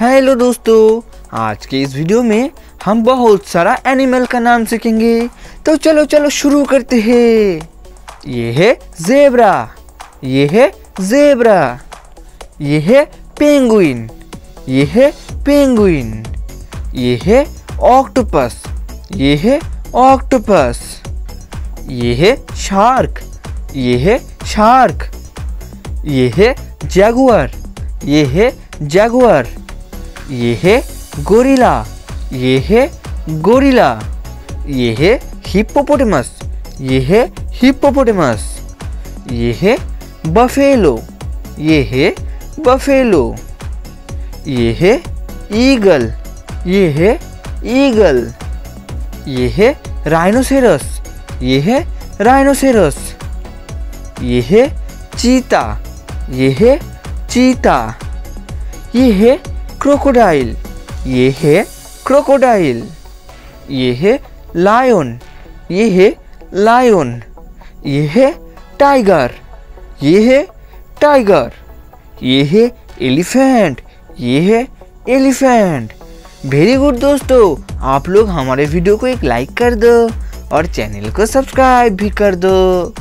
Hello दोस्तों आज के इस वीडियो में हम बहुत सारा एनिमल का नाम सीखेंगे तो चलो चलो शुरू करते हैं ये है जेब्रा ये है जेब्रा ये है पेंगुइन ये है पेंगुइन ये है ऑक्टोपस ये है ऑक्टोपस ये है शार्क ये है शार्क ये है जैगुआर ये है जैगुआर ये है गोरिल्ला ये है गोरिला ये है हिप्पोपोटेमस ये है हिप्पोपोटेमस ये है बफेलो ये है बफेलो ये है ईगल ये है ईगल ये है राइनोसेरस ये है राइनोसेरस ये है चीता ये है चीता ये है क्रोकोडाइल ये है क्रोकोडाइल ये है लायन ये है लायन ये है टाइगर ये है टाइगर ये है एलिफेंट ये है एलिफेंट वेरी गुड दोस्तों, आप लोग हमारे वीडियो को एक लाइक कर दो और चैनल को सब्सक्राइब भी कर दो।